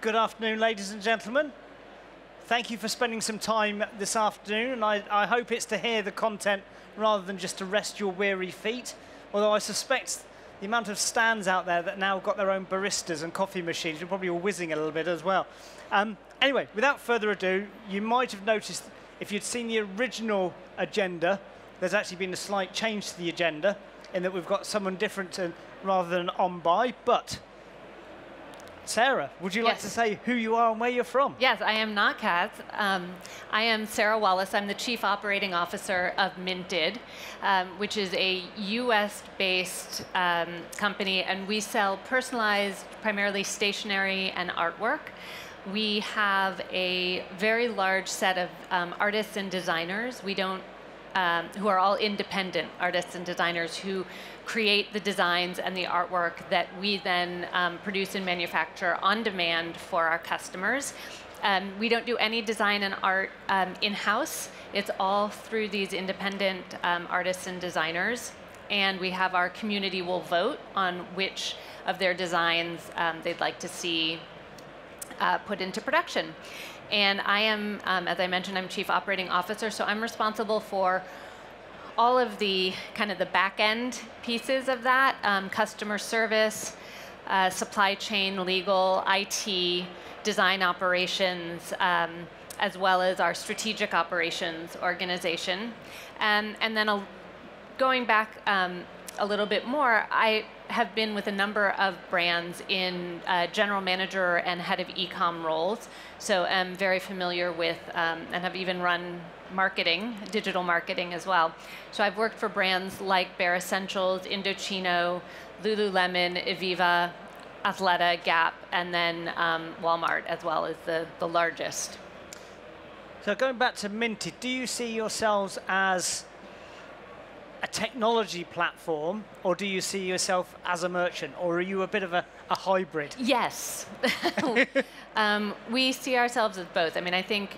Good afternoon, ladies and gentlemen. Thank you for spending some time this afternoon, and I, I hope it's to hear the content rather than just to rest your weary feet. Although I suspect the amount of stands out there that now got their own baristas and coffee machines, you're probably all whizzing a little bit as well. Um, anyway, without further ado, you might have noticed if you'd seen the original agenda, there's actually been a slight change to the agenda in that we've got someone different to, rather than on by, but Sarah, would you yes. like to say who you are and where you're from? Yes, I am not Kaz. Um, I am Sarah Wallis. I'm the Chief Operating Officer of Minted, um, which is a US-based um, company, and we sell personalized, primarily stationery and artwork. We have a very large set of um, artists and designers. We don't um, who are all independent artists and designers who create the designs and the artwork that we then um, produce and manufacture on demand for our customers. Um, we don't do any design and art um, in-house. It's all through these independent um, artists and designers. And we have our community will vote on which of their designs um, they'd like to see uh, put into production. And I am, um, as I mentioned, I'm Chief Operating Officer, so I'm responsible for all of the kind of the back end pieces of that, um, customer service, uh, supply chain, legal, IT, design operations, um, as well as our strategic operations organization. And, and then a, going back um, a little bit more, I have been with a number of brands in uh, general manager and head of e-com roles. So I'm very familiar with um, and have even run marketing, digital marketing as well. So I've worked for brands like Bare Escentuals, Indochino, Lululemon, Ivivva, Athleta, Gap, and then um, Walmart as well as the, the largest. So going back to Minted, do you see yourselves as a technology platform, or do you see yourself as a merchant, or are you a bit of a, a hybrid? Yes. um, we see ourselves as both. I mean, I think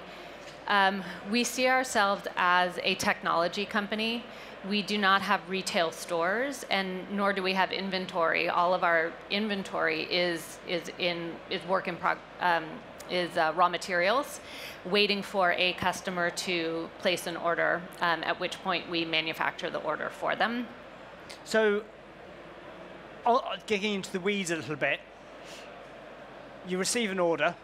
um, we see ourselves as a technology company. We do not have retail stores, and nor do we have inventory. All of our inventory is is in is work in prog um, is uh, raw materials waiting for a customer to place an order, um, at which point we manufacture the order for them. So, getting into the weeds a little bit, you receive an order.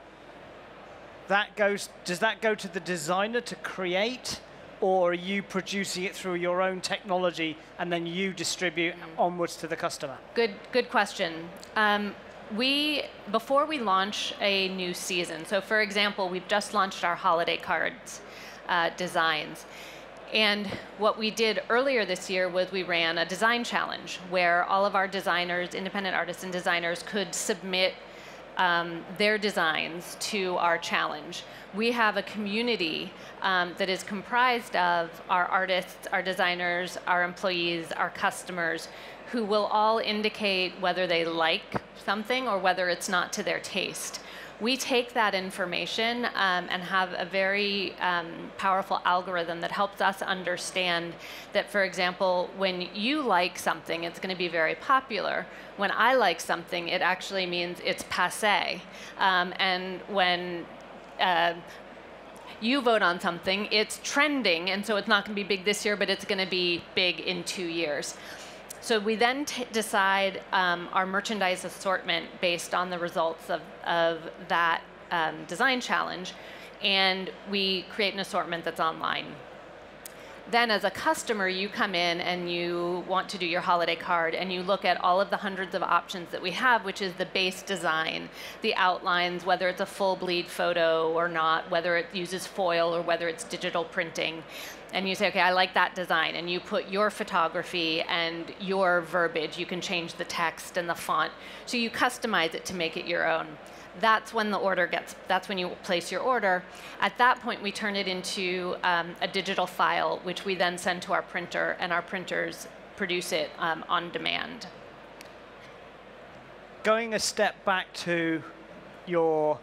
That goes. Does that go to the designer to create, or are you producing it through your own technology and then you distribute mm. onwards to the customer? Good. Good question. Um, we before we launch a new season. So, for example, we've just launched our holiday cards uh, designs. And what we did earlier this year was we ran a design challenge where all of our designers, independent artists and designers, could submit um, their designs to our challenge. We have a community um, that is comprised of our artists, our designers, our employees, our customers, who will all indicate whether they like something or whether it's not to their taste. We take that information um, and have a very um, powerful algorithm that helps us understand that, for example, when you like something, it's going to be very popular. When I like something, it actually means it's passe. Um, and when uh, you vote on something, it's trending, and so it's not going to be big this year, but it's going to be big in two years. So we then decide um, our merchandise assortment based on the results of, of that um, design challenge, and we create an assortment that's online. Then as a customer, you come in and you want to do your holiday card and you look at all of the hundreds of options that we have, which is the base design, the outlines, whether it's a full bleed photo or not, whether it uses foil or whether it's digital printing and you say, okay, I like that design, and you put your photography and your verbiage, you can change the text and the font. So you customize it to make it your own. That's when the order gets, that's when you place your order. At that point, we turn it into um, a digital file, which we then send to our printer, and our printers produce it um, on demand. Going a step back to your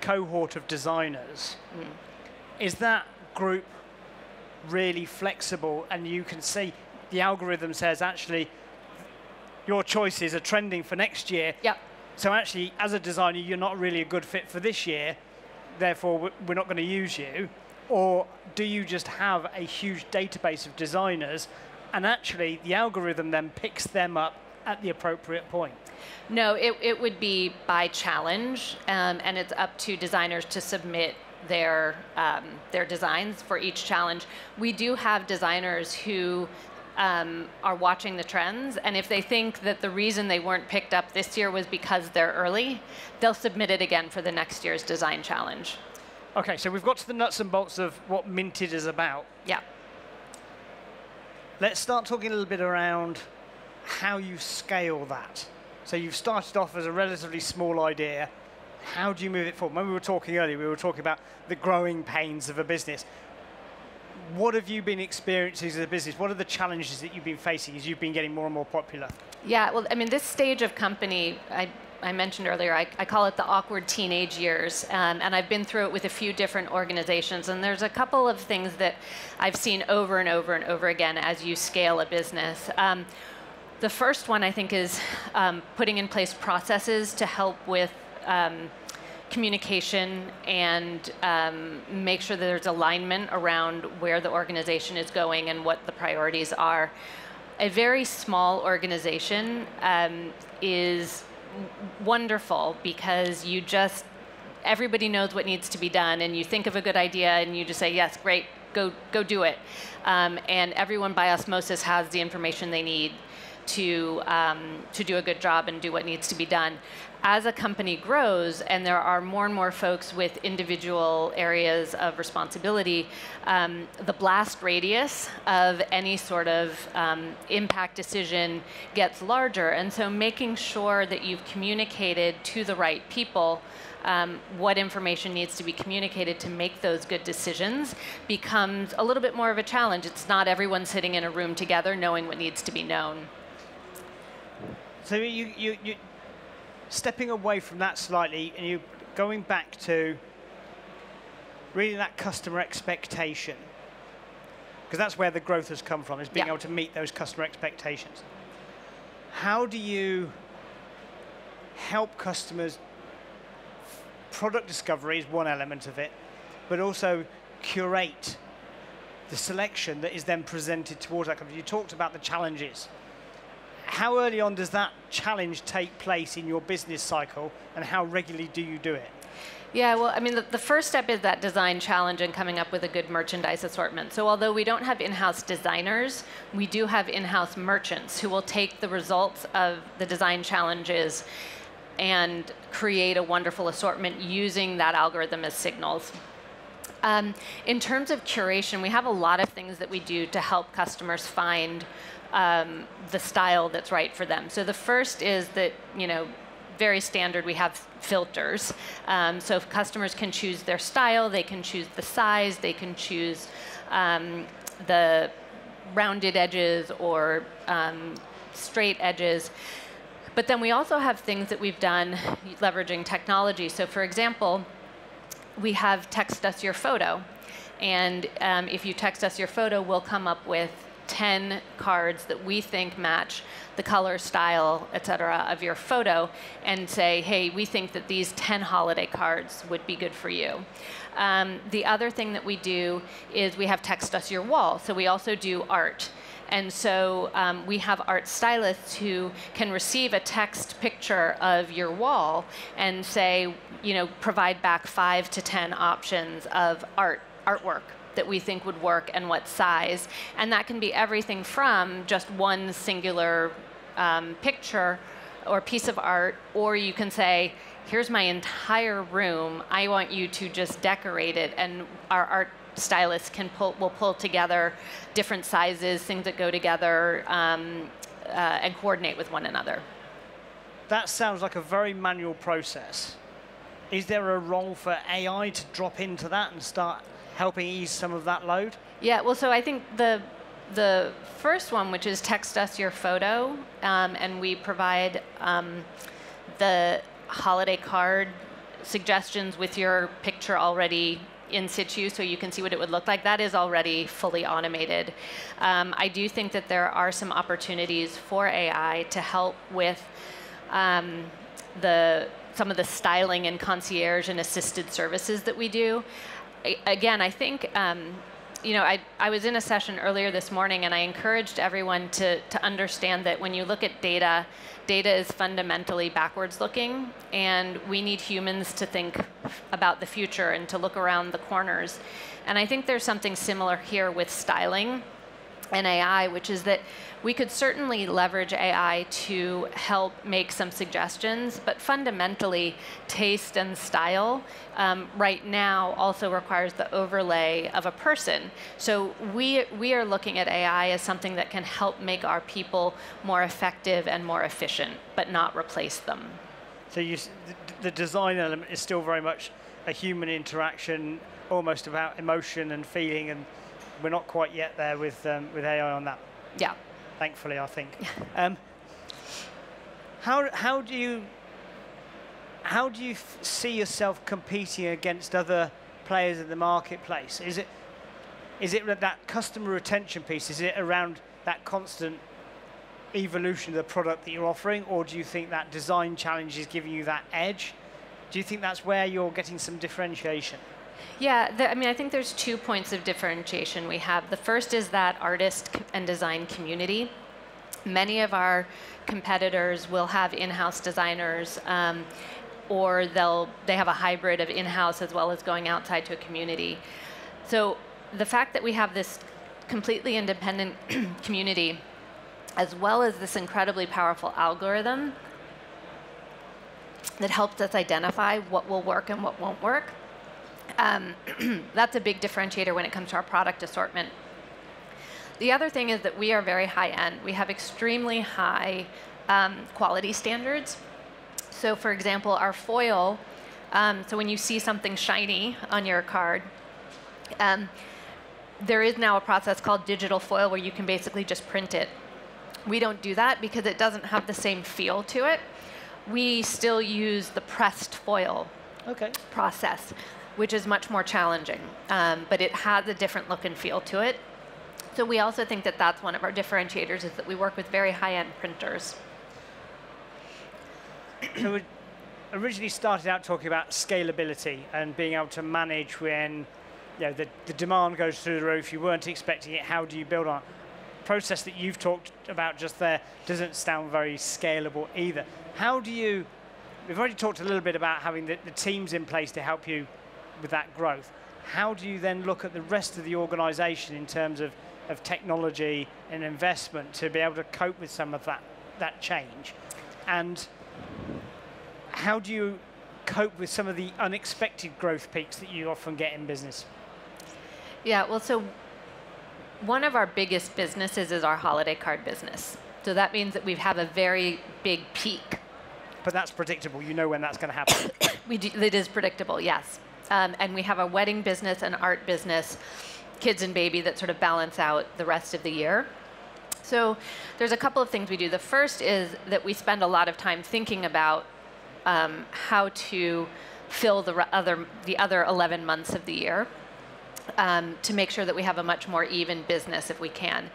cohort of designers, mm. is that group really flexible and you can see the algorithm says actually your choices are trending for next year. Yep. So actually, as a designer, you're not really a good fit for this year, therefore we're not going to use you? Or do you just have a huge database of designers and actually the algorithm then picks them up at the appropriate point? No, it, it would be by challenge, um, and it's up to designers to submit their um, their designs for each challenge. We do have designers who um, are watching the trends, and if they think that the reason they weren't picked up this year was because they're early, they'll submit it again for the next year's design challenge. Okay, so we've got to the nuts and bolts of what Minted is about. Yeah. Let's start talking a little bit around how you scale that. So you've started off as a relatively small idea. How do you move it forward? When we were talking earlier, we were talking about the growing pains of a business what have you been experiencing as a business? What are the challenges that you've been facing as you've been getting more and more popular? Yeah, well, I mean, this stage of company, I, I mentioned earlier, I, I, call it the awkward teenage years. Um, and I've been through it with a few different organizations. And there's a couple of things that I've seen over and over and over again as you scale a business. Um, the first one, I think, is um, putting in place processes to help with um, communication and um, make sure that there's alignment around where the organization is going and what the priorities are. A very small organization um, is wonderful because you just everybody knows what needs to be done and you think of a good idea and you just say yes great go go do it um, and everyone by osmosis has the information they need to um, to do a good job and do what needs to be done as a company grows and there are more and more folks with individual areas of responsibility, um, the blast radius of any sort of um, impact decision gets larger. And so making sure that you've communicated to the right people um, what information needs to be communicated to make those good decisions becomes a little bit more of a challenge. It's not everyone sitting in a room together knowing what needs to be known. So you, you, you stepping away from that slightly and you're going back to really that customer expectation. Because that's where the growth has come from is being able to meet those customer expectations. How do you help customers? Product discovery is one element of it but also curate the selection that is then presented towards that company. You talked about the challenges how early on does that challenge take place in your business cycle and how regularly do you do it? Yeah, well, I mean, the, the, first step is that design challenge and coming up with a good merchandise assortment. So, although we don't have in house designers, we do have in house merchants who will take the results of the design challenges and create a wonderful assortment using that algorithm as signals. Um, in terms of curation, we have a lot of things that we do to help customers find um, the style that's right for them. So the first is that, you know, very standard, we have filters. Um, so customers can choose their style, they can choose the size, they can choose um, the rounded edges or um, straight edges. But then we also have things that we've done leveraging technology. So for example, we have text us your photo. And um, if you text us your photo, we'll come up with 10 cards that we think match the color, style, et cetera, of your photo and say, hey, we think that these 10 holiday cards would be good for you. Um, the other thing that we do is we have text us your wall. So we also do art. And so um, we have art stylists who can receive a text picture of your wall and say, you know, provide back five to 10 options of art, artwork that we think would work and what size. And that can be everything from just one singular um, picture or piece of art, or you can say, here's my entire room. I want you to just decorate it. And our art stylist can pull, will pull together different sizes, things that go together, um, uh, and coordinate with one another. That sounds like a very manual process. Is there a role for AI to drop into that and start helping ease some of that load? Yeah, well, so I think the the first one, which is text us your photo, um, and we provide um, the holiday card suggestions with your picture already in situ so you can see what it would look like. That is already fully automated. Um, I do think that there are some opportunities for AI to help with um, the some of the styling and concierge and assisted services that we do. Again, I think um, you know, I, I was in a session earlier this morning and I encouraged everyone to, to understand that when you look at data, data is fundamentally backwards looking and we need humans to think about the future and to look around the corners. And I think there's something similar here with styling and AI, which is that we could certainly leverage AI to help make some suggestions, but fundamentally, taste and style um, right now also requires the overlay of a person. So we, we are looking at AI as something that can help make our people more effective and more efficient, but not replace them. So you, the design element is still very much a human interaction, almost about emotion and feeling, and we're not quite yet there with, um, with AI on that. Yeah thankfully, I think. um, how, how do you how do you see yourself competing against other players in the marketplace? Is it is it that customer retention piece? Is it around that constant evolution of the product that you're offering, or do you think that design challenge is giving you that edge? Do you think that's where you're getting some differentiation? Yeah, the, I mean, I think there's two points of differentiation we have. The first is that artist and design community. Many of our competitors will have in-house designers, um, or they'll they have a hybrid of in-house as well as going outside to a community. So the fact that we have this completely independent community, as well as this incredibly powerful algorithm that helps us identify what will work and what won't work, um, that's a big differentiator when it comes to our product assortment. The other thing is that we are very high end. We have extremely high um, quality standards. So for example, our foil, um, so when you see something shiny on your card, um, there is now a process called digital foil where you can basically just print it. We don't do that because it doesn't have the same feel to it. We still use the pressed foil okay. process which is much more challenging. Um, but it has a different look and feel to it. So we also think that that's one of our differentiators is that we work with very high-end printers. so we originally started out talking about scalability and being able to manage when you know, the, the demand goes through the roof, you weren't expecting it, how do you build on it? process that you've talked about just there doesn't sound very scalable either. How do you, we've already talked a little bit about having the, the teams in place to help you with that growth, how do you then look at the rest of the organization in terms of, of technology and investment to be able to cope with some of that, that change? And how do you cope with some of the unexpected growth peaks that you often get in business? Yeah, well, so one of our biggest businesses is our holiday card business. So that means that we have a very big peak. But that's predictable. You know when that's going to happen. we do, it is predictable, yes. Um, and we have a wedding business, an art business, kids and baby that sort of balance out the rest of the year. So there's a couple of things we do. The first is that we spend a lot of time thinking about um, how to fill the other the other 11 months of the year um, to make sure that we have a much more even business if we can.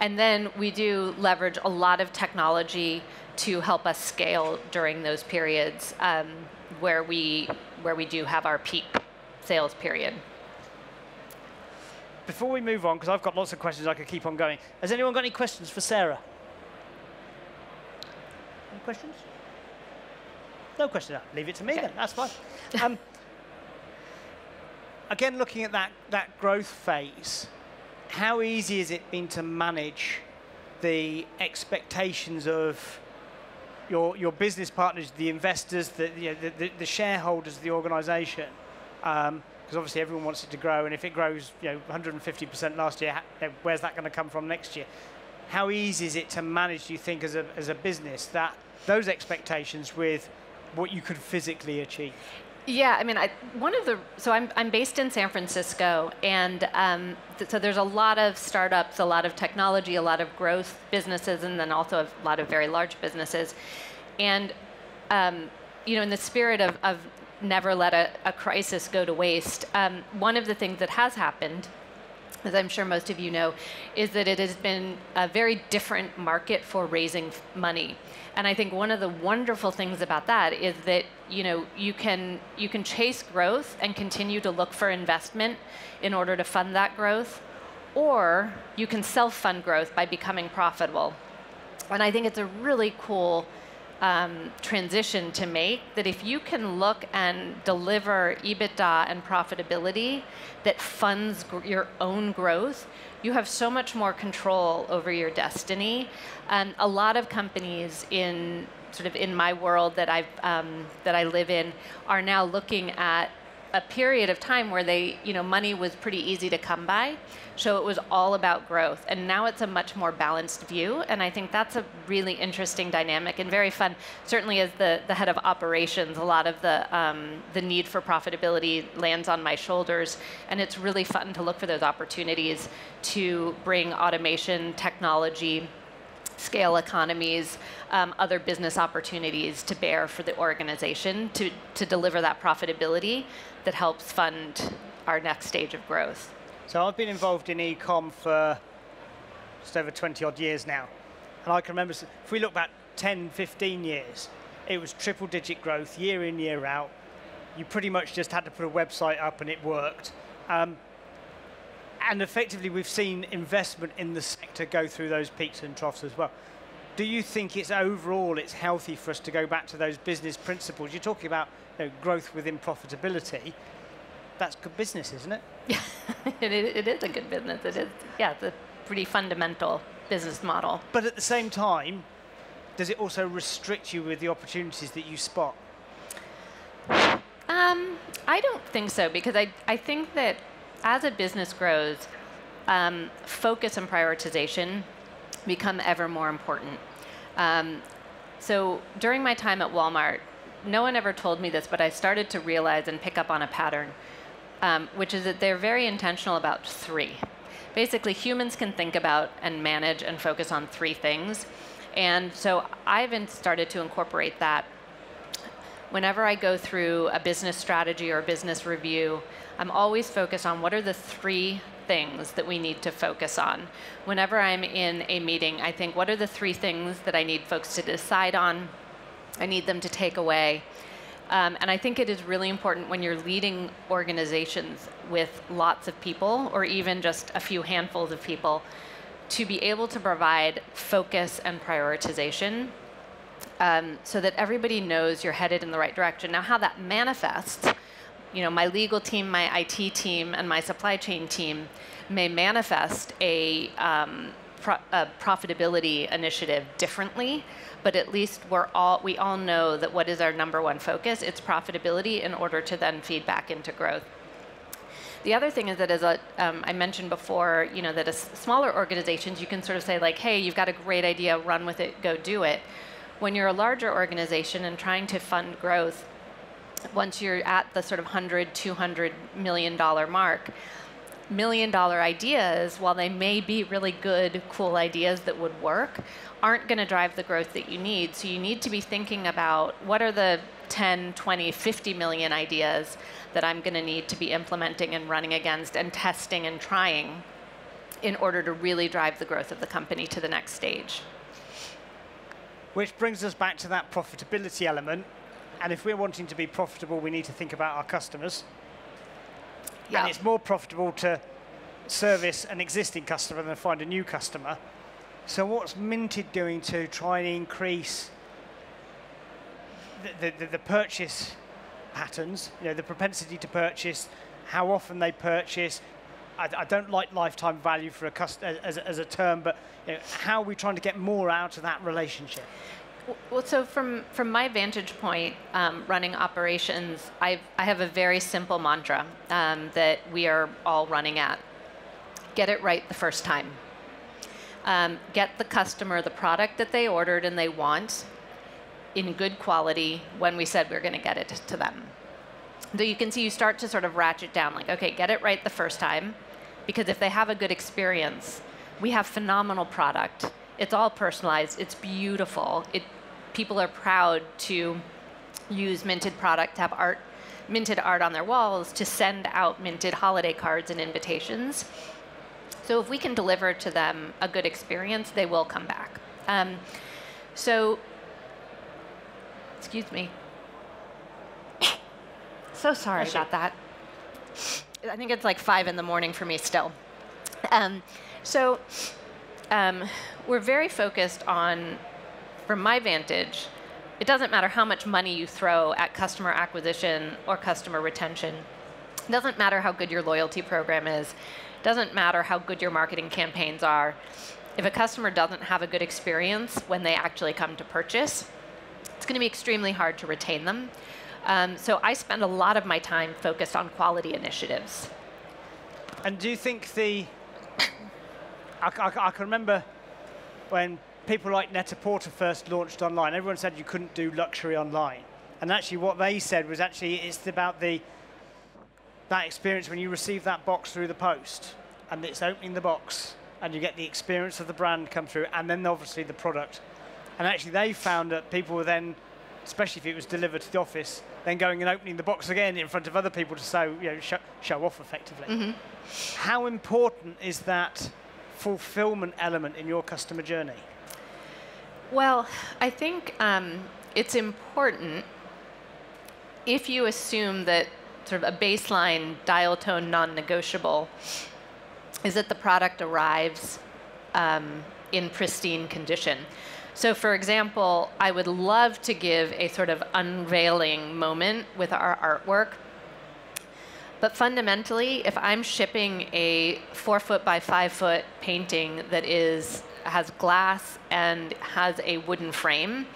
And then we do leverage a lot of technology to help us scale during those periods um, where we where we do have our peak sales period. Before we move on, because I've got lots of questions, I could keep on going. Has anyone got any questions for Sarah? Any questions? No questions. Leave it to me okay. then. That's fine. Um, again, looking at that, that growth phase, how easy has it been to manage the expectations of your, your business partners, the investors, the, you know, the, the, the, shareholders of the organization, because um, obviously everyone wants it to grow, and if it grows you know, 150% last year, where's that going to come from next year? How easy is it to manage, do you think, as a, as a business, that those expectations with what you could physically achieve? Yeah, I mean, I, one of the so I'm I'm based in San Francisco, and um, th- so there's a lot of startups, a lot of technology, a lot of growth businesses, and then also a lot of very large businesses, and um, you know, in the spirit of, of never let a, a crisis go to waste, um, one of the things that has happened as I'm sure most of you know, is that it has been a very different market for raising money. And I think one of the wonderful things about that is that you know you can you can chase growth and continue to look for investment in order to fund that growth, or you can self-fund growth by becoming profitable. And I think it's a really cool um, transition to make that if you can look and deliver EBITDA and profitability that funds your own growth, you have so much more control over your destiny. And a lot of companies in sort of in my world that I've um, that I live in are now looking at a period of time where they, you know, money was pretty easy to come by. So it was all about growth. And now it's a much more balanced view. And I think that's a really interesting dynamic and very fun. Certainly, as the, the head of operations, a lot of the, um, the need for profitability lands on my shoulders. And it's really fun to look for those opportunities to bring automation, technology, scale economies, um, other business opportunities to bear for the organization to, to deliver that profitability that helps fund our next stage of growth. So I've been involved in e-com for just over 20 odd years now. And I can remember, if we look back 10, 15 years, it was triple digit growth year in, year out. You pretty much just had to put a website up and it worked. Um, and effectively, we've seen investment in the sector go through those peaks and troughs as well. Do you think it's overall it's healthy for us to go back to those business principles? You're talking about you know, growth within profitability. That's good business, isn't it? Yeah, it, it is a good business. It is, yeah, it's a pretty fundamental business model. But at the same time, does it also restrict you with the opportunities that you spot? Um, I don't think so because I, I think that as a business grows, um, focus and prioritization become ever more important. Um, so during my time at Walmart, no one ever told me this, but I started to realize and pick up on a pattern, um, which is that they're very intentional about three. Basically, humans can think about and manage and focus on three things. And so I've started to incorporate that whenever I go through a business strategy or a business review, I'm always focused on what are the three things that we need to focus on. Whenever I'm in a meeting, I think, what are the three things that I need folks to decide on? I need them to take away. Um, and I think it is really important when you're leading organizations with lots of people, or even just a few handfuls of people, to be able to provide focus and prioritization um, so that everybody knows you're headed in the right direction. Now, how that manifests you know, my legal team, my IT team, and my supply chain team may manifest a, um, pro- a profitability initiative differently, but at least we're all we all know that what is our number one focus? It's profitability in order to then feed back into growth. The other thing is that, as a, um, I mentioned before, you know, that as smaller organizations, you can sort of say like, "Hey, you've got a great idea, run with it, go do it." When you're a larger organization and trying to fund growth, once you're at the sort of 100, 200 million dollar mark, million dollar ideas, while they may be really good, cool ideas that would work, aren't going to drive the growth that you need. So you need to be thinking about what are the 10, 20, 50 million ideas that I'm going to need to be implementing and running against and testing and trying in order to really drive the growth of the company to the next stage. Which brings us back to that profitability element and if we're wanting to be profitable, we need to think about our customers. Yeah. And it's more profitable to service an existing customer than find a new customer. So what's Minted doing to try and increase the, the, the, purchase patterns, you know, the propensity to purchase, how often they purchase. I, I don't like lifetime value for a as, as, a term, but you know, how are we trying to get more out of that relationship? Well, so from, from my vantage point, um, running operations, I've, I have a very simple mantra um, that we are all running at. Get it right the first time. Um, get the customer the product that they ordered and they want in good quality when we said we are going to get it to them. So you can see you start to sort of ratchet down, like, okay, get it right the first time, because if they have a good experience, we have phenomenal product it's all personalized. It's beautiful. It, people are proud to use minted product, to have art, minted art on their walls, to send out minted holiday cards and invitations. So if we can deliver to them a good experience, they will come back. Um, so, excuse me. So sorry about that. I think it's like five in the morning for me still. Um, so um, we're very focused on, from my vantage, it doesn't matter how much money you throw at customer acquisition or customer retention. It doesn't matter how good your loyalty program is. It doesn't matter how good your marketing campaigns are. If a customer doesn't have a good experience when they actually come to purchase, it's going to be extremely hard to retain them. Um, so I spend a lot of my time focused on quality initiatives. And do you think the I, I, I, can remember when people like Net-a-Porter first launched online, everyone said you couldn't do luxury online. And actually what they said was actually it's about the that experience when you receive that box through the post and it's opening the box and you get the experience of the brand come through and then obviously the product. And actually they found that people were then, especially if it was delivered to the office, then going and opening the box again in front of other people to you know, show, show off effectively. Mm -hmm. How important is that fulfillment element in your customer journey? Well, I think um, it's important if you assume that sort of a baseline dial tone non-negotiable is that the product arrives um, in pristine condition. So for example, I would love to give a sort of unveiling moment with our artwork. But fundamentally, if I'm shipping a four foot by five foot painting that is has glass and has a wooden frame,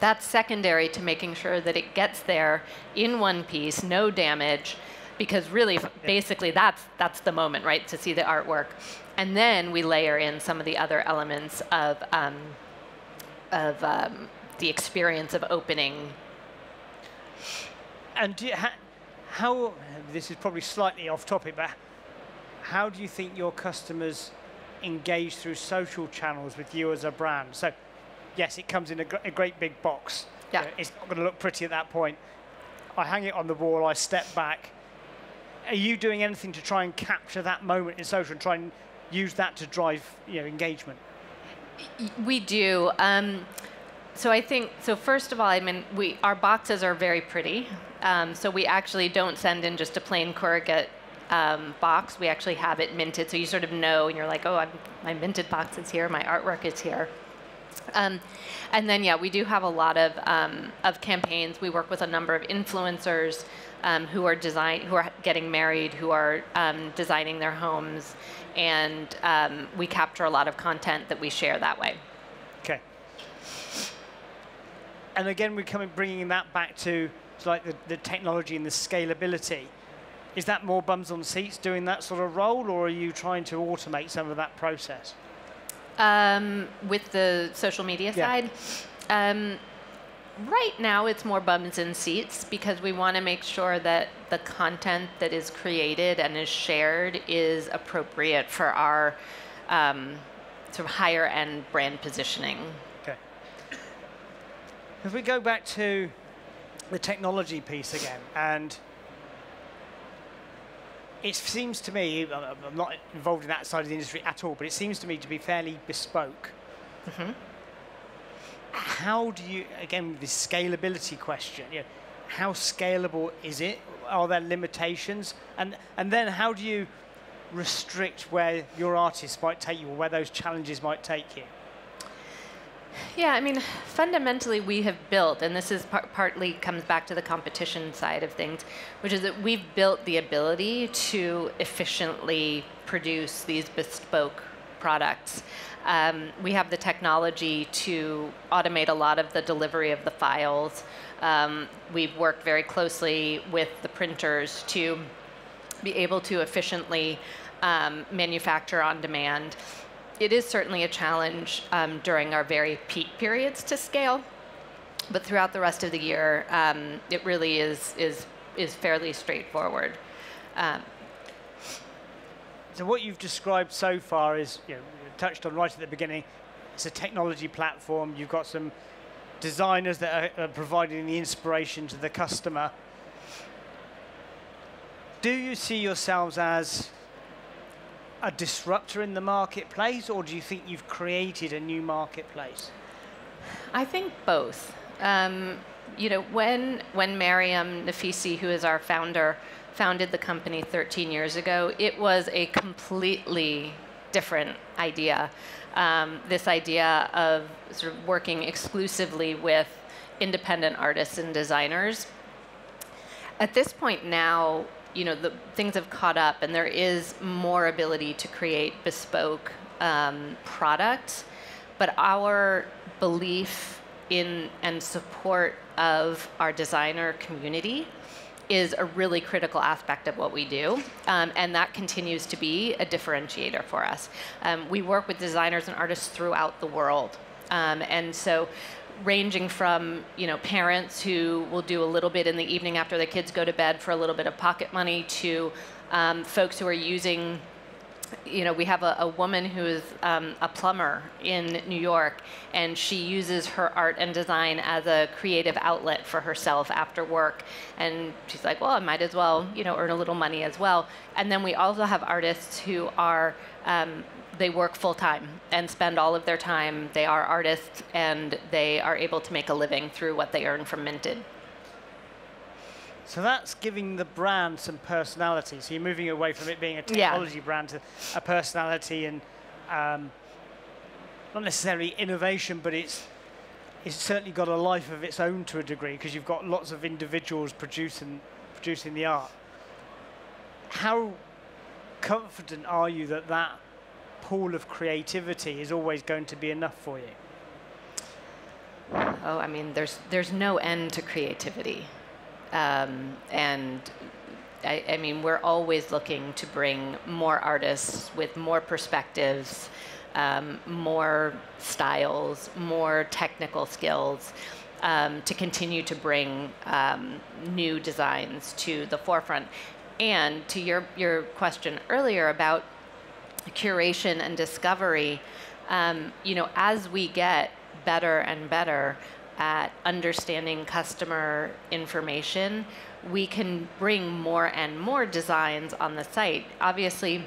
that's secondary to making sure that it gets there in one piece, no damage, because really, basically, that's that's the moment, right, to see the artwork, and then we layer in some of the other elements of um, of um, the experience of opening. And do you how, this is probably slightly off topic, but how do you think your customers engage through social channels with you as a brand? So, yes, it comes in a, gr a great big box. Yeah. it's not going to look pretty at that point. I hang it on the wall, I step back. Are you doing anything to try and capture that moment in social and try and use that to drive you know, engagement? We do. Um, so I think, so first of all, I mean, we, our boxes are very pretty. Um, so we actually don't send in just a plain corrugate um, box. We actually have it minted, so you sort of know, and you're like, oh, I'm, my minted box is here, my artwork is here. Um, and then, yeah, we do have a lot of, um, of campaigns. We work with a number of influencers um, who are design, who are getting married, who are um, designing their homes, and we capture a lot of content that we share that way. Okay and again, we're coming, bringing that back to, to like the, the technology and the scalability. Is that more bums on seats doing that sort of role, or are you trying to automate some of that process? Um, with the social media yeah. side, um, right now it's more bums in seats because we want to make sure that the content that is created and is shared is appropriate for our um, sort of higher end brand positioning. Okay. If we go back to the technology piece again, and it seems to me, I'm not involved in that side of the industry at all, but it seems to me to be fairly bespoke. Mm -hmm. How do you, again, the scalability question, you know, how scalable is it? Are there limitations? And, and then how do you restrict where your artists might take you or where those challenges might take you? Yeah, I mean, fundamentally, we have built, and this is par partly comes back to the competition side of things, which is that we've built the ability to efficiently produce these bespoke products. Um, we have the technology to automate a lot of the delivery of the files. Um, we've worked very closely with the printers to be able to efficiently um, manufacture on demand it is certainly a challenge um, during our very peak periods to scale, but throughout the rest of the year, um, it really is, is, is fairly straightforward. So what you've described so far is, you know, touched on right at the beginning, it's a technology platform, you've got some designers that are, are providing the inspiration to the customer. Do you see yourselves as a disruptor in the marketplace, or do you think you've created a new marketplace? I think both. Um, you know, when when Mariam Naficy, who is our founder, founded the company 13 years ago, it was a completely different idea. Um, this idea of sort of working exclusively with independent artists and designers. At this point now, you know, the things have caught up, and there is more ability to create bespoke um, products. But our belief in and support of our designer community is a really critical aspect of what we do, um, and that continues to be a differentiator for us. Um, we work with designers and artists throughout the world, um, and so ranging from you know parents who will do a little bit in the evening after the kids go to bed for a little bit of pocket money to um, folks who are using you know, we have a, a woman who is um, a plumber in New York, and she uses her art and design as a creative outlet for herself after work. And she's like, well, I might as well, you know, earn a little money as well. And then we also have artists who are, um, they work full time and spend all of their time. They are artists, and they are able to make a living through what they earn from Minted. So that's giving the brand some personality. So you're moving away from it being a technology yeah. brand to a personality and um, not necessarily innovation, but it's it's certainly got a life of its own to a degree because you've got lots of individuals producing producing the art. How confident are you that that pool of creativity is always going to be enough for you? Oh, I mean, there's there's no end to creativity. Um, and I, I, mean, we're always looking to bring more artists with more perspectives, um, more styles, more technical skills. Um, to continue to bring um, new designs to the forefront. And to your, your question earlier about curation and discovery, um, you know, as we get better and better, at understanding customer information, we can bring more and more designs on the site. Obviously,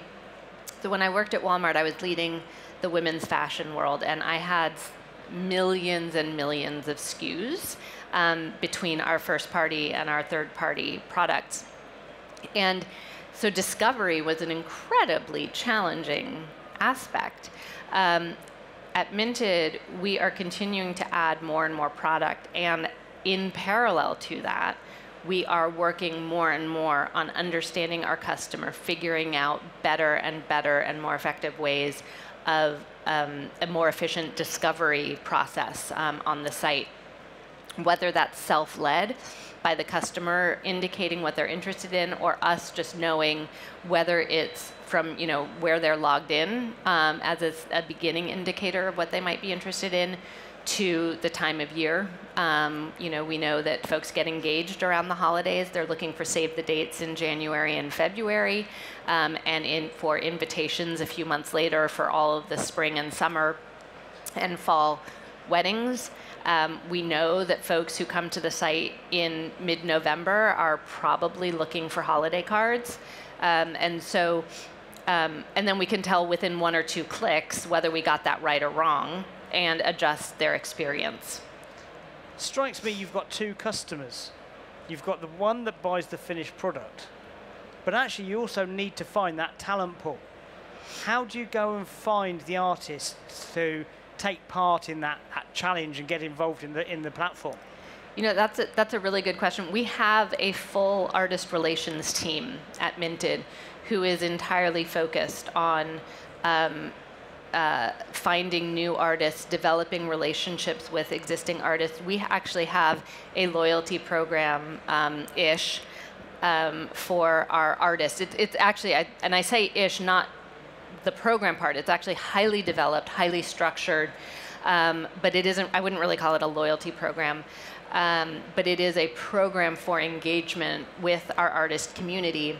so when I worked at Walmart, I was leading the women's fashion world, and I had millions and millions of SKUs um, between our first party and our third party products. And so discovery was an incredibly challenging aspect. Um, at Minted, we are continuing to add more and more product. And in parallel to that, we are working more and more on understanding our customer, figuring out better and better and more effective ways of um, a more efficient discovery process um, on the site. Whether that's self led by the customer indicating what they're interested in, or us just knowing whether it's from you know where they're logged in um, as a, a, beginning indicator of what they might be interested in to the time of year. Um, you know, we know that folks get engaged around the holidays. They're looking for save the dates in January and February, um, and in for invitations a few months later for all of the spring and summer and fall weddings. Um, we know that folks who come to the site in mid-November are probably looking for holiday cards. Um, and so um, and then we can tell within one or two clicks whether we got that right or wrong and adjust their experience. Strikes me you've got two customers. You've got the one that buys the finished product, but actually you also need to find that talent pool. How do you go and find the artists to take part in that, that challenge and get involved in the, in the platform? You know, that's a, that's a really good question. We have a full artist relations team at Minted who is entirely focused on um, uh, finding new artists, developing relationships with existing artists. We actually have a loyalty program um, ish um, for our artists. It, it's actually, I, and I say ish, not the program part. It's actually highly developed, highly structured, um, but it isn't. I wouldn't really call it a loyalty program. Um, but it is a program for engagement with our artist community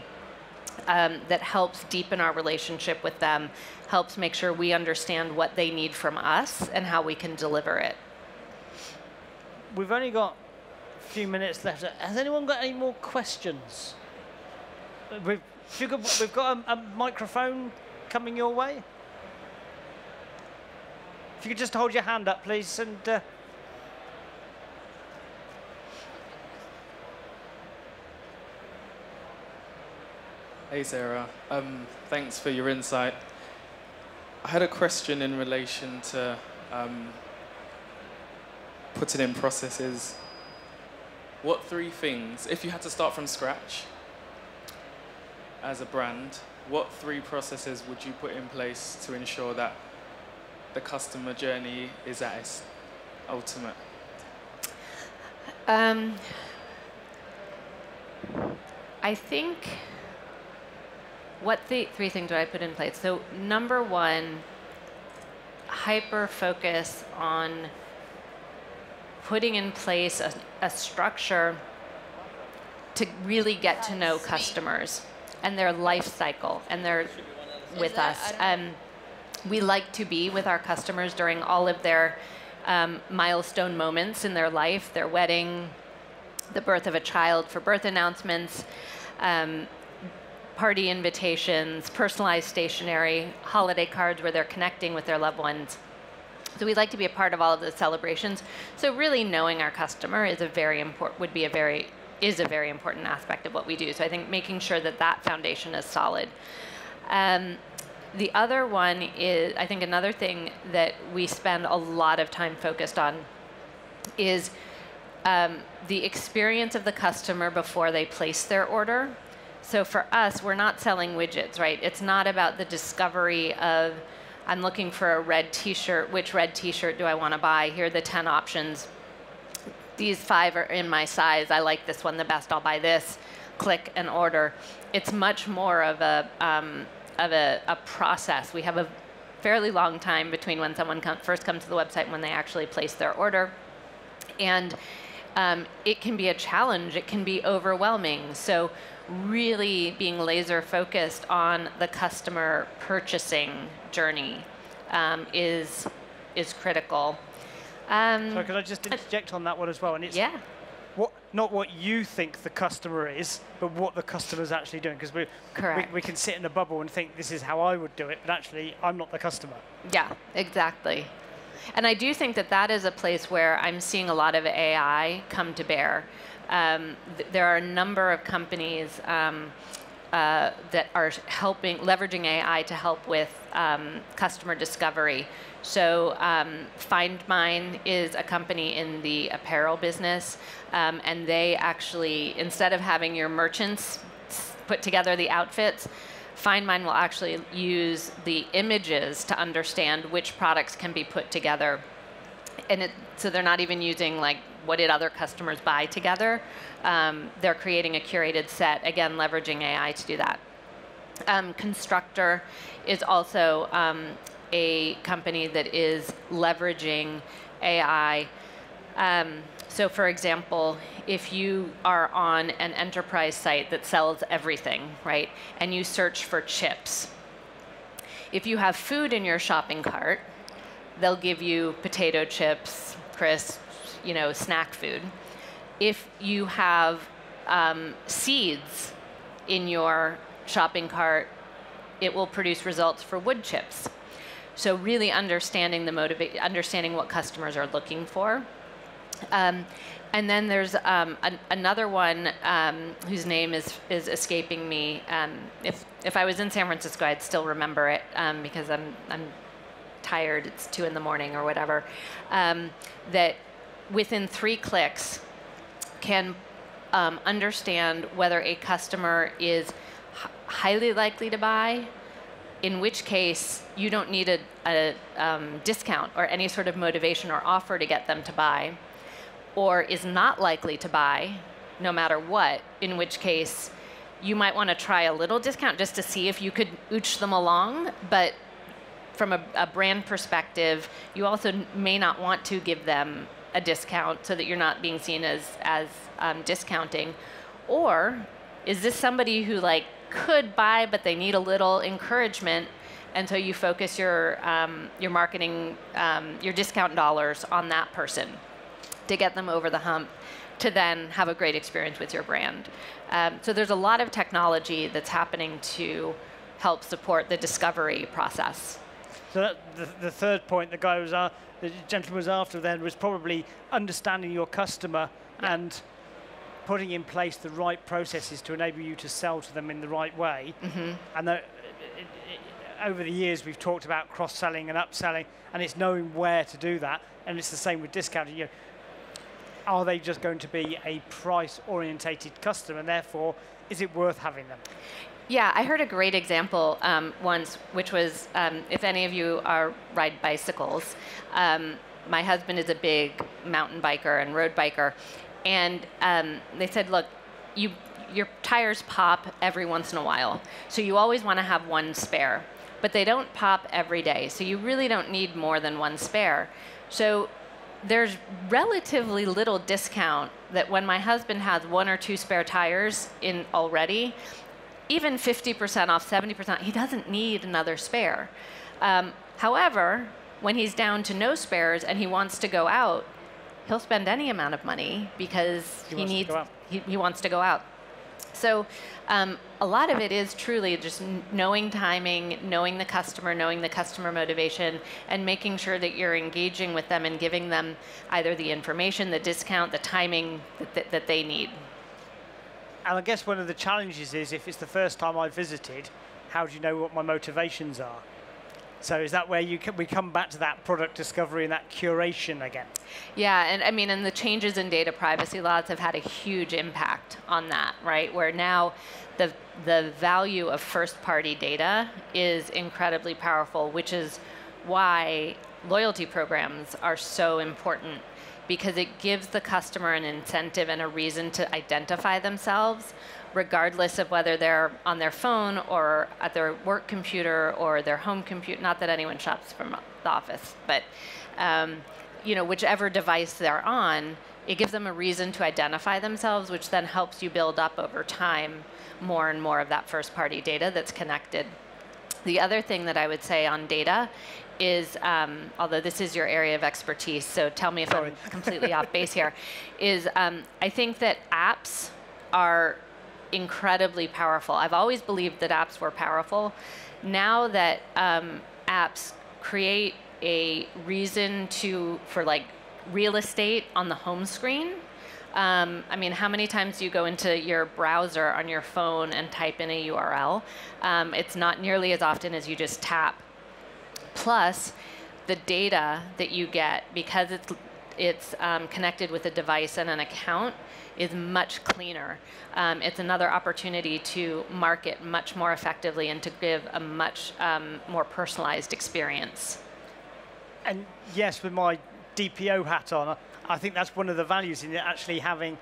um, that helps deepen our relationship with them, helps make sure we understand what they need from us and how we can deliver it. We've only got a few minutes left. Has anyone got any more questions? We've, we've got a, a microphone coming your way? If you could just hold your hand up, please, and. Uh, Hey Sarah, um, thanks for your insight. I had a question in relation to um, putting in processes. What three things, if you had to start from scratch as a brand, what three processes would you put in place to ensure that the customer journey is at its ultimate? Um, I think what th- three things do I put in place? So number one, hyper focus on putting in place a, a structure to really get to know customers and their life cycle and their with that- us. Um, we like to be with our customers during all of their um, milestone moments in their life, their wedding, the birth of a child for birth announcements, um, party invitations, personalized stationery, holiday cards where they're connecting with their loved ones. So we'd like to be a part of all of those celebrations. So really knowing our customer is a very important would be a very is a very important aspect of what we do. So I think making sure that that foundation is solid. Um, the other one is I think another thing that we spend a lot of time focused on is um, the experience of the customer before they place their order. So for us, we're not selling widgets, right? It's not about the discovery of, I'm looking for a red T-shirt. Which red T-shirt do I want to buy? Here are the 10 options. These five are in my size. I like this one the best. I'll buy this. Click and order. It's much more of a um, of a, a process. We have a fairly long time between when someone come, first comes to the website and when they actually place their order and um, it can be a challenge. It can be overwhelming. So, really being laser focused on the customer purchasing journey um, is is critical. Um, so could I just interject on that one as well? And it's yeah, what, not what you think the customer is, but what the customer is actually doing. Because we, we, we can sit in a bubble and think this is how I would do it, but actually I'm not the customer. yeah, exactly. And I do think that that is a place where I'm seeing a lot of AI come to bear. Um, th- there are a number of companies um, uh, that are helping, leveraging AI to help with um, customer discovery. So, um, Find is a company in the apparel business, um, and they actually, instead of having your merchants put together the outfits, FindMine will actually use the images to understand which products can be put together. And it, so they're not even using like what did other customers buy together. Um, they're creating a curated set, again, leveraging AI to do that. Um, Constructor is also um, a company that is leveraging AI. So, for example, if you are on an enterprise site that sells everything, right, and you search for chips, if you have food in your shopping cart, they'll give you potato chips, crisps, you know, snack food. If you have um, seeds in your shopping cart, it will produce results for wood chips. So really understanding the motivate, understanding what customers are looking for. Um, and then there's um, an, another one um, whose name is is escaping me. Um, if if I was in San Francisco, I'd still remember it um, because I'm I'm tired. It's two in the morning or whatever. Um, that within three clicks can um, understand whether a customer is highly likely to buy, in which case you don't need a, a discount or any sort of motivation or offer to get them to buy, or is not likely to buy no matter what, in which case you might want to try a little discount just to see if you could ooch them along, but from a, a brand perspective, you also may not want to give them a discount so that you're not being seen as as um, discounting, or is this somebody who like could buy but they need a little encouragement, and so you focus your um, your marketing um, your discount dollars on that person to get them over the hump to then have a great experience with your brand. Um, so there's a lot of technology that's happening to help support the discovery process. So that, the, the third point the guy was, uh, the gentleman was after then was probably understanding your customer Yeah. and putting in place the right processes to enable you to sell to them in the right way. Mm-hmm. And the, it, it, over the years, we've talked about cross-selling and upselling, and it's knowing where to do that. And it's the same with discounting. You know, are they just going to be a price-orientated customer, and therefore, is it worth having them? Yeah, I heard a great example um, once, which was um, if any of you are ride bicycles, um, my husband is a big mountain biker and road biker, and um, they said, look, you your tires pop every once in a while, so you always want to have one spare, but they don't pop every day, so you really don't need more than one spare. So there's relatively little discount that when my husband has one or two spare tires in already, even 50% off, 70%, he doesn't need another spare. Um, however, when he's down to no spares and he wants to go out, he'll spend any amount of money because He he, needs. He, he wants to go out. So um, a lot of it is truly just knowing timing, knowing the customer, knowing the customer motivation, and making sure that you're engaging with them and giving them either the information, the discount, the timing that, that, that they need. And I guess one of the challenges is if it's the first time I've visited, how do you know what my motivations are? So is that where you we come back to that product discovery and that curation again? Yeah, and I mean, and the changes in data privacy laws have had a huge impact on that, right? Where now the the value of first-party data is incredibly powerful, which is why loyalty programs are so important because it gives the customer an incentive and a reason to identify themselves regardless of whether they're on their phone or at their work computer or their home computer. Not that anyone shops from the office, but um, you know, whichever device they're on, it gives them a reason to identify themselves, which then helps you build up over time more and more of that first party data that's connected. The other thing that I would say on data is, um, although this is your area of expertise, so tell me if Sorry. I'm completely off base here, is um, I think that apps are incredibly powerful. I've always believed that apps were powerful. Now that um, apps create a reason to for like real estate on the home screen. Um, I mean, how many times do you go into your browser on your phone and type in a URL? Um, it's not nearly as often as you just tap. Plus, the data that you get because it's it's um, connected with a device and an account is much cleaner. Um, it's another opportunity to market much more effectively and to give a much um, more personalized experience. And yes, with my DPO hat on, I- I think that's one of the values in actually having,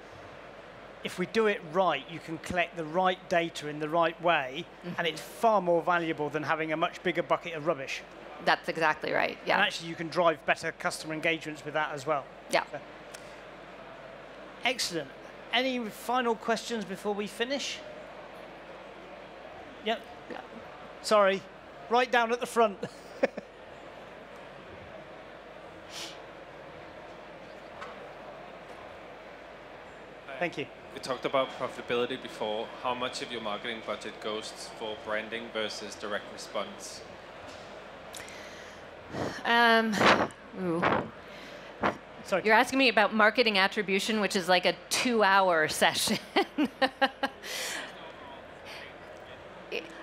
if we do it right, you can collect the right data in the right way, and it's far more valuable than having a much bigger bucket of rubbish. That's exactly right. Yeah. And actually, you can drive better customer engagements with that as well. Yeah. Excellent. Any final questions before we finish? Yep. Sorry. Right down at the front. Thank you. We talked about profitability before. How much of your marketing budget goes for branding versus direct response? Um, ooh. Sorry. You're asking me about marketing attribution, which is like a two-hour session.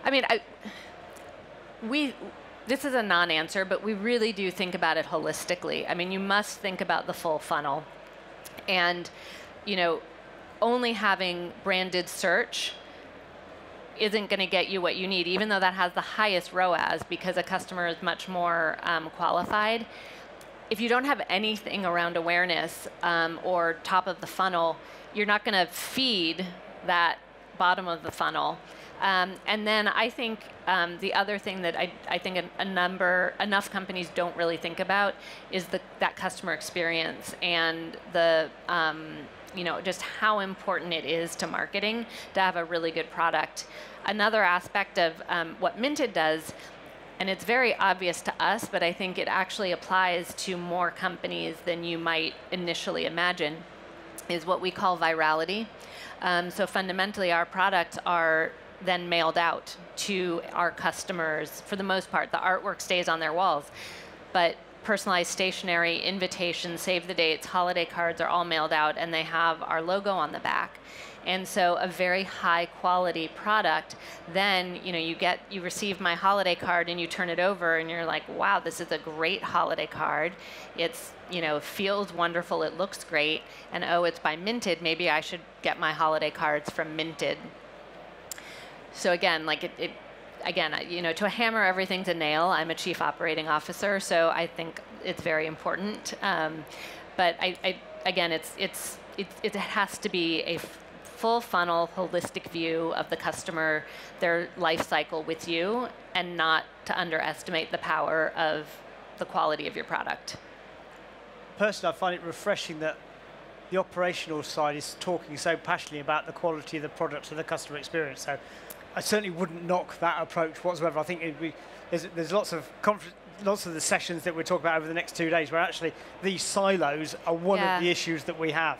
I mean, I, we, this is a non-answer, but we really do think about it holistically. I mean, you must think about the full funnel. And, you know, only having branded search isn't going to get you what you need, even though that has the highest ROAS because a customer is much more um, qualified. If you don't have anything around awareness um, or top of the funnel, you're not going to feed that bottom of the funnel. Um, and then I think um, the other thing that I, I think a, a number enough companies don't really think about is the, that customer experience and the um, you know just how important it is to marketing to have a really good product. Another aspect of um, what Minted does, and it's very obvious to us, but I think it actually applies to more companies than you might initially imagine, is what we call virality. Um, so fundamentally, our products are then mailed out to our customers for the most part. The artwork stays on their walls, but personalized stationery, invitations, save the dates, holiday cards are all mailed out, and they have our logo on the back. And so a very high quality product, then you know you get you receive my holiday card and you turn it over and you're like, wow, this is a great holiday card. It's you know feels wonderful, it looks great, and oh, it's by Minted. Maybe I should get my holiday cards from Minted. So again, like it, it again, you know, to hammer everything to nail, I'm a chief operating officer, so I think it's very important. Um, but I, I, again, it's, it's, it, it has to be a full funnel, holistic view of the customer, their life cycle with you, and not to underestimate the power of the quality of your product. Personally, I find it refreshing that the operational side is talking so passionately about the quality of the product and the customer experience. So I certainly wouldn't knock that approach whatsoever. I think be, there's, there's lots of lots of the sessions that we're talking about over the next two days where actually these silos are one yeah. of the issues that we have.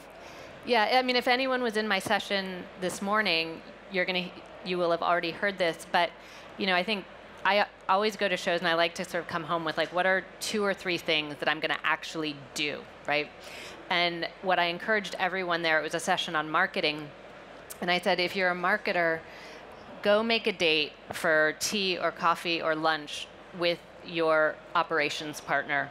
Yeah, I mean, if anyone was in my session this morning, you're gonna, you will have already heard this. But, you know, I think I always go to shows and I like to sort of come home with like, what are two or three things that I'm gonna actually do, right? And what I encouraged everyone there, it was a session on marketing, and I said, if you're a marketer, go make a date for tea or coffee or lunch with your operations partner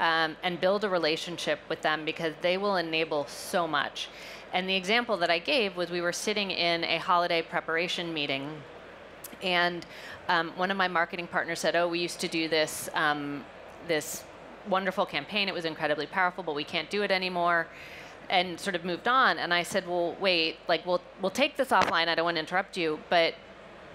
um, and build a relationship with them because they will enable so much. And the example that I gave was we were sitting in a holiday preparation meeting and um, one of my marketing partners said, "Oh, we used to do this um, this wonderful campaign. It was incredibly powerful, but we can't do it anymore." And sort of moved on. And I said, "Well, wait. Like, we'll we'll take this offline. I don't want to interrupt you, but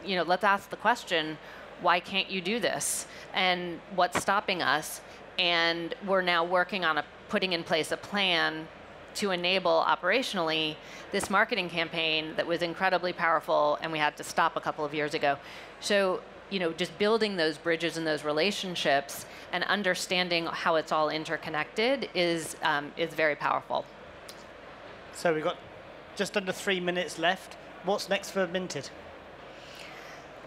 you know, let's ask the question, why can't you do this? And what's stopping us? And we're now working on a, putting in place a plan to enable operationally this marketing campaign that was incredibly powerful and we had to stop a couple of years ago. So, you know, just building those bridges and those relationships and understanding how it's all interconnected is, um, is very powerful. So we've got just under three minutes left. What's next for Minted?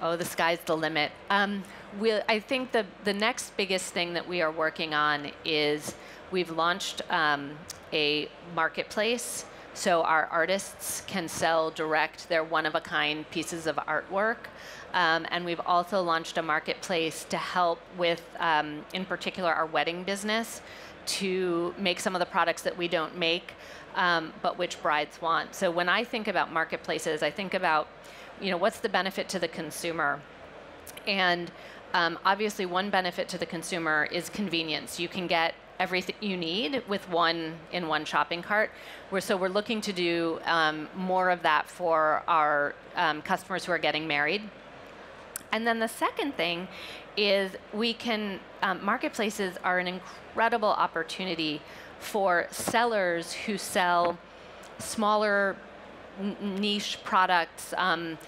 Oh, the sky's the limit. Um, we, I think the, the next biggest thing that we are working on is we've launched um, a marketplace so our artists can sell direct their one-of-a-kind pieces of artwork. Um, and we've also launched a marketplace to help with, um, in particular, our wedding business to make some of the products that we don't make, um, but which brides want. So when I think about marketplaces, I think about you know, what's the benefit to the consumer? And um, obviously, one benefit to the consumer is convenience. You can get everything you need with one in one shopping cart. We're, so we're looking to do um, more of that for our um, customers who are getting married. And then the second thing is we can, um, marketplaces are an incredible opportunity for sellers who sell smaller niche products um,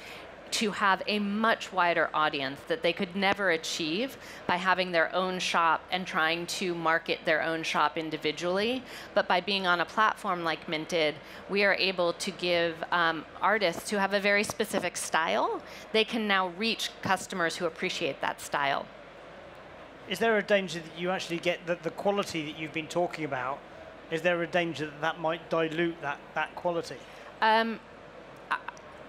to have a much wider audience that they could never achieve by having their own shop and trying to market their own shop individually. But by being on a platform like Minted, we are able to give um, artists who have a very specific style, they can now reach customers who appreciate that style. Is there a danger that you actually get the, the quality that you've been talking about? Is there a danger that that might dilute that, that quality? Um,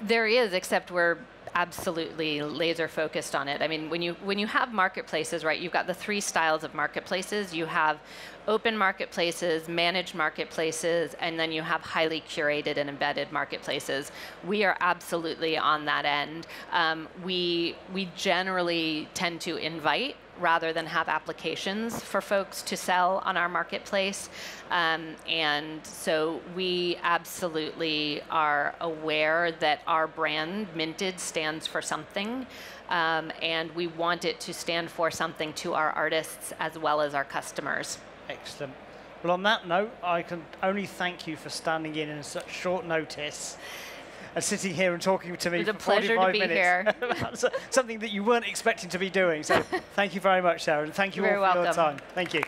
there is, except we're absolutely laser focused on it. I mean, when you when you have marketplaces, right? You've got the three styles of marketplaces. You have open marketplaces, managed marketplaces, and then you have highly curated and embedded marketplaces. We are absolutely on that end. Um, we we generally tend to invite rather than have applications for folks to sell on our marketplace. Um, and so we absolutely are aware that our brand, Minted, stands for something. Um, and we want it to stand for something to our artists as well as our customers. Excellent. Well, on that note, I can only thank you for standing in in such short notice and sitting here and talking to me it's for a pleasure 45 to be minutes. here. something that you weren't expecting to be doing. So thank you very much, Sarah, and thank you You're all for welcome. your time. Thank you.